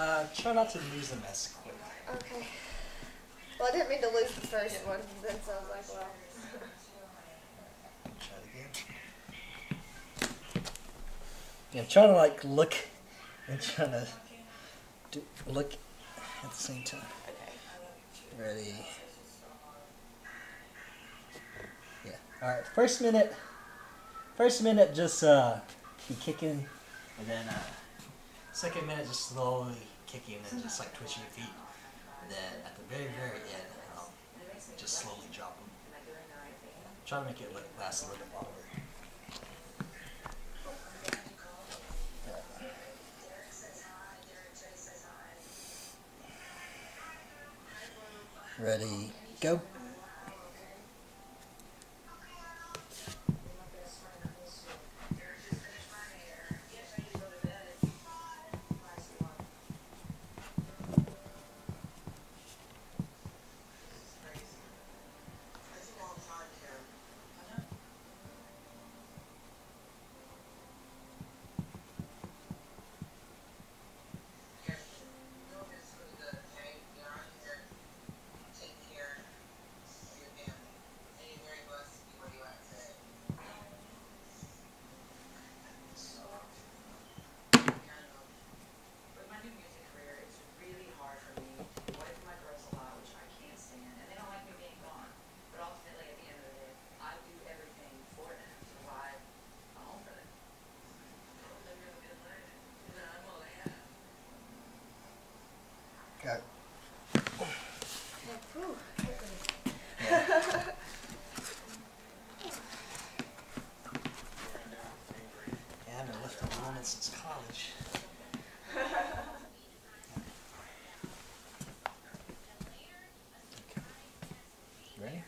Uh, try not to lose them as quick. Okay. Well, I didn't mean to lose the first one. Then so I was like, well. Try it again. Yeah, I'm trying to like look and trying to do, look at the same time. Okay. Ready. Yeah. All right. First minute. First minute, just uh, be kicking, and then uh, second minute, just slowly kicking and just like twitching your feet. And then at the very, very end, um, just slowly drop them. Try to make it look, last a little bit longer. Ready, go. With my new music career, it's really hard for me. Away from my girls a lot, which I can't stand, and they don't like me being gone. But ultimately, at the end of the day, I do everything for them to provide a home for them. Got Whew. Yeah, I haven't lifted a moment since college. Okay. You Ready?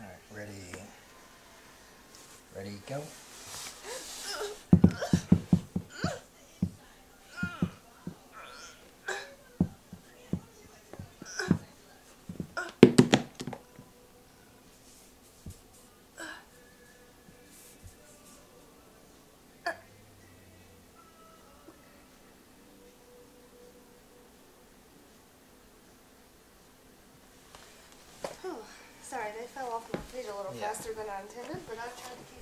Alright, ready. Ready, go. Sorry, they fell off my feet a little Yeah. faster than I intended, but I tried to keep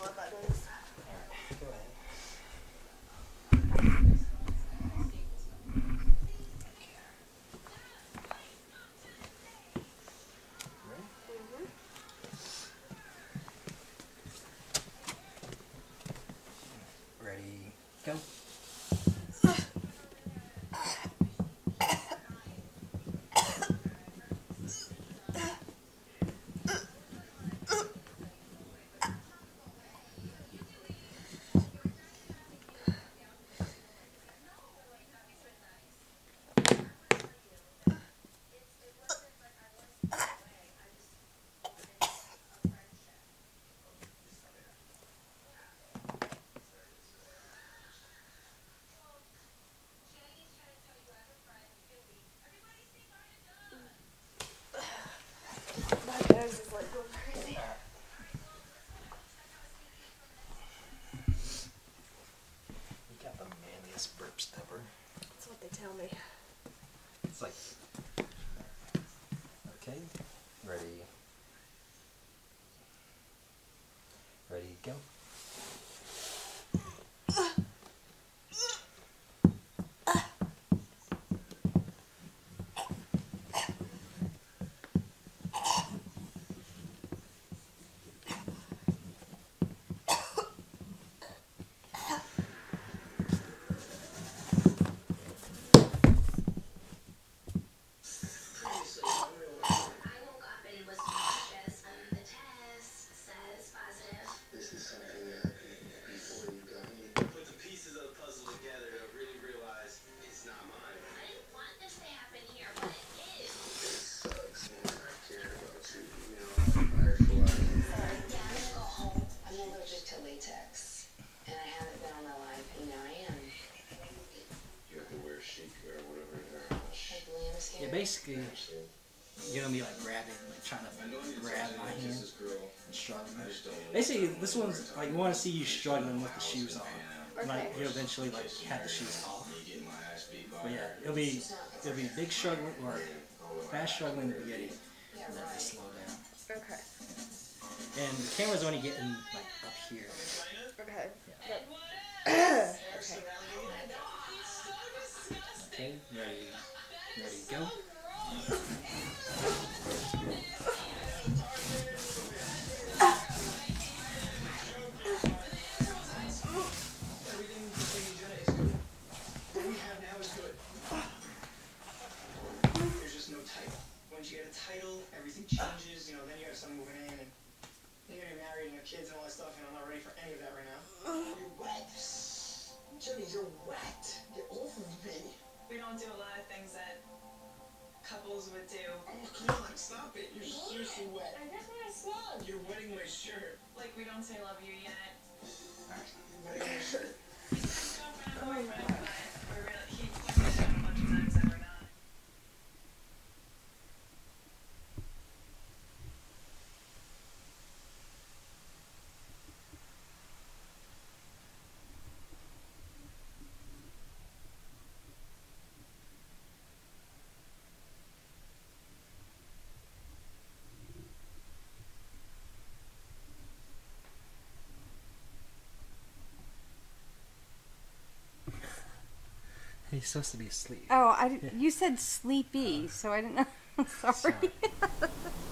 kalau tak ada Basically, this one's like we want to see you struggling with the shoes on. Like you eventually like have the shoes off. But yeah, it'll be it'll be big struggling or fast struggling in the beginning, and then they slow down. Okay. And the camera's only getting like up here. Okay. okay. Okay, ready, ready, go. He's supposed to be asleep. Oh, I did, you said sleepy, uh, so I didn't know. Sorry. Sorry.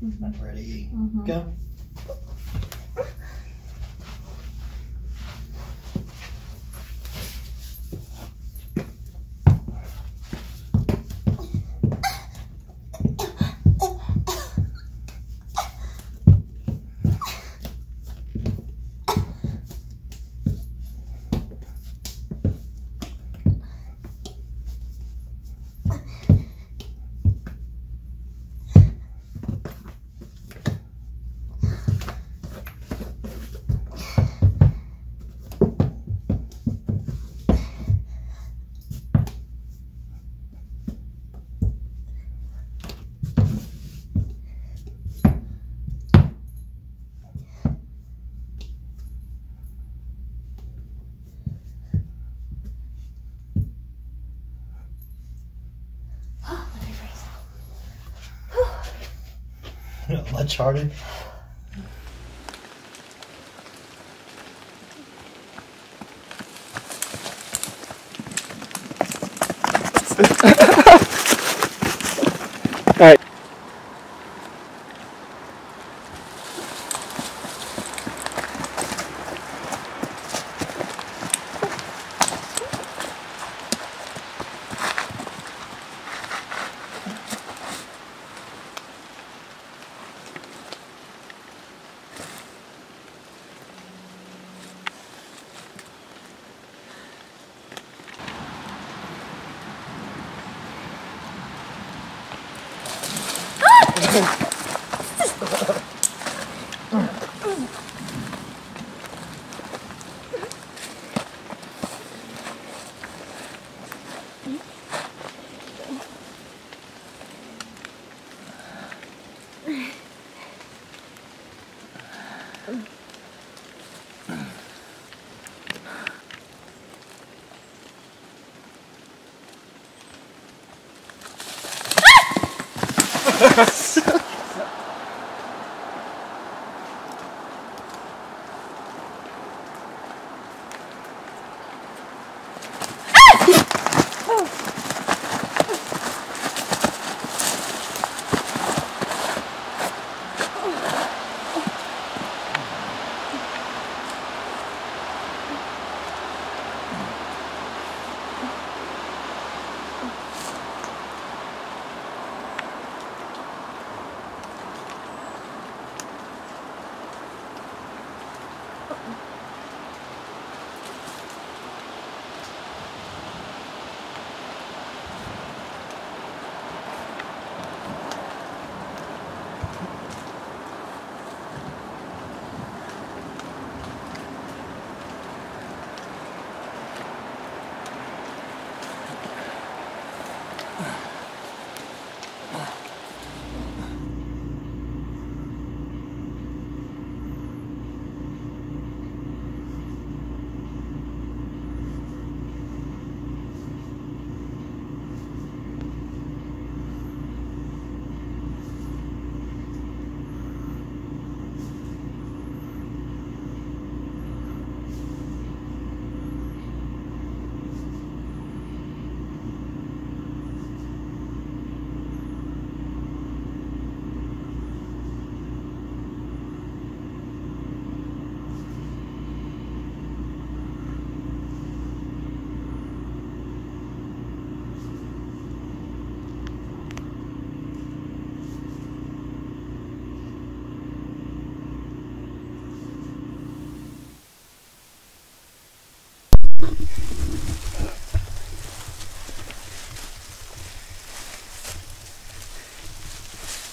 Ready, Mhm. go. Uncharted. harder.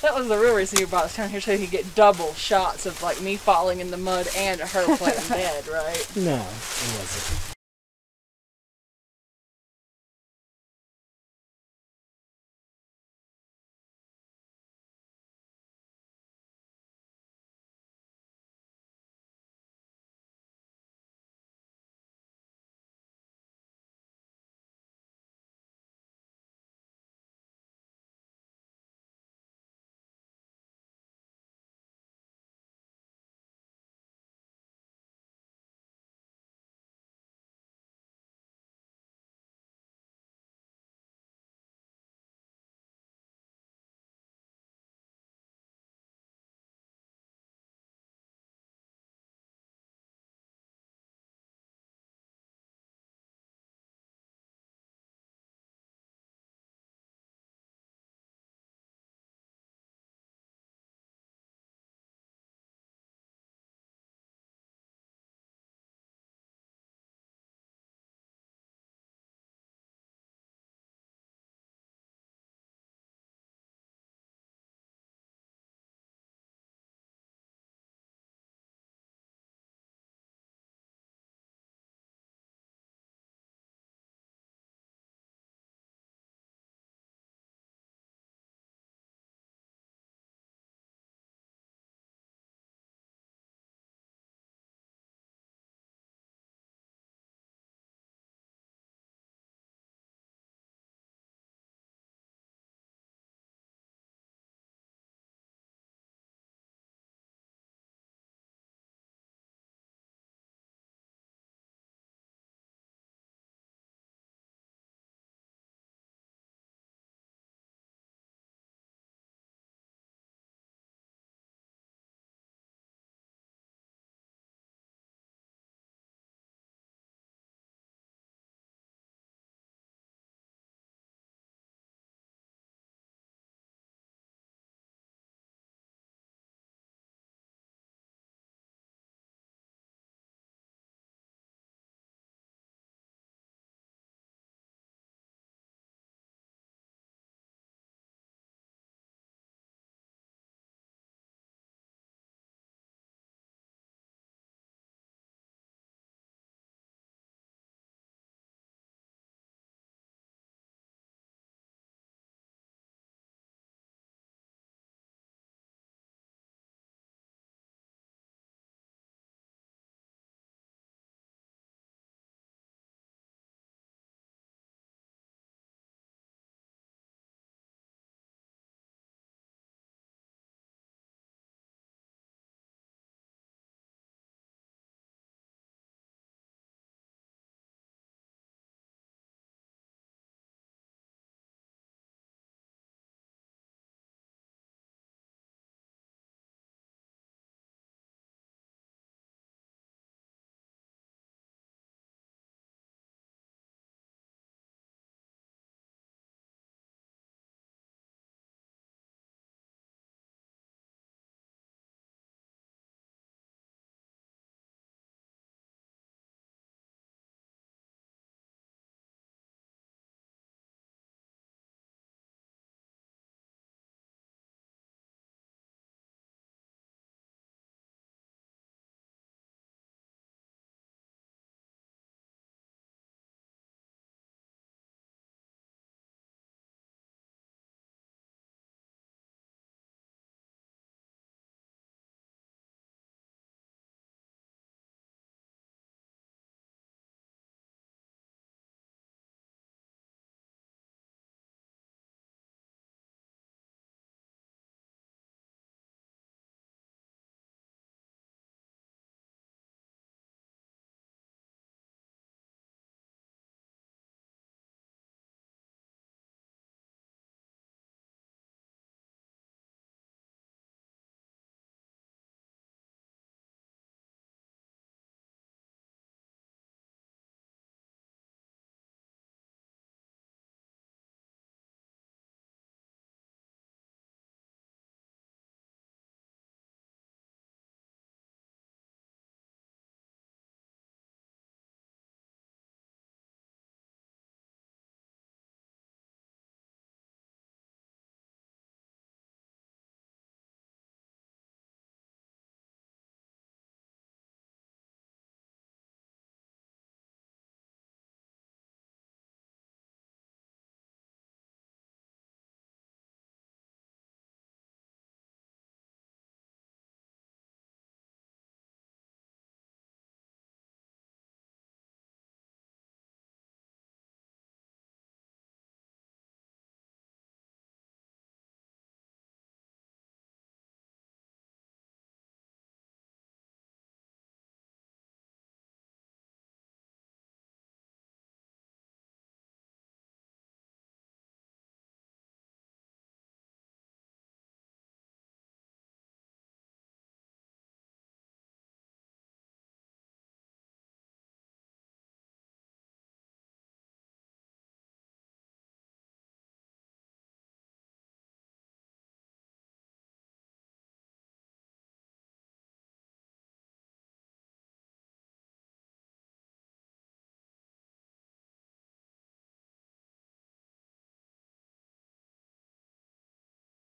That was the real reason you brought us down here so you could get double shots of like me falling in the mud and her playing dead, right? No, it wasn't.